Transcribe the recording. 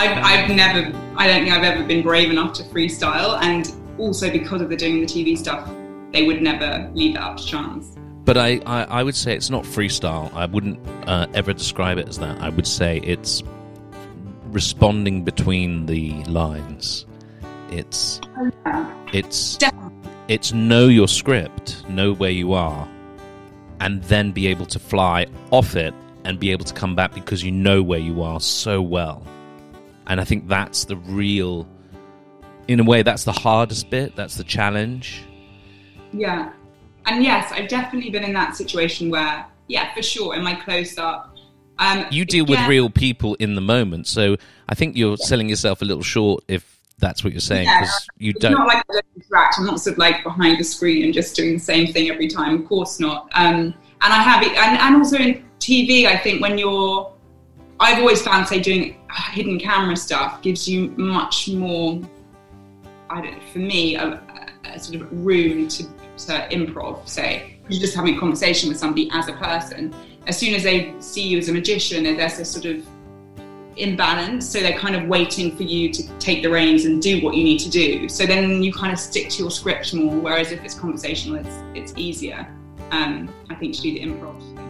I've, I've never, I don't think I've ever been brave enough to freestyle. And also because of the doing the TV stuff, they would never leave it up to chance. But I, I, I would say it's not freestyle. I wouldn't uh, ever describe it as that. I would say it's responding between the lines. It's it's it's know your script, know where you are, and then be able to fly off it and be able to come back because you know where you are so well. And I think that's the real, in a way, that's the hardest bit. That's the challenge. Yeah. And yes, I've definitely been in that situation where, yeah, for sure, in my close up. Um, You deal with real people in the moment, so I think you're selling yourself a little short if that's what you're saying Yeah. because you It's don't. not like I don't interact. I'm not sort of like behind the screen and just doing the same thing every time. Of course not. Um, and I have it, and, and also in TV, I think when you're, I've always found, say, doing hidden camera stuff gives you much more. I don't. For me, a, a sort of room to, to improv. Say you're just having a conversation with somebody as a person. As soon as they see you as a magician, there's a sort of imbalance so they're kind of waiting for you to take the reins and do what you need to do so then you kind of stick to your script more whereas if it's conversational it's it's easier um, i think to do the improv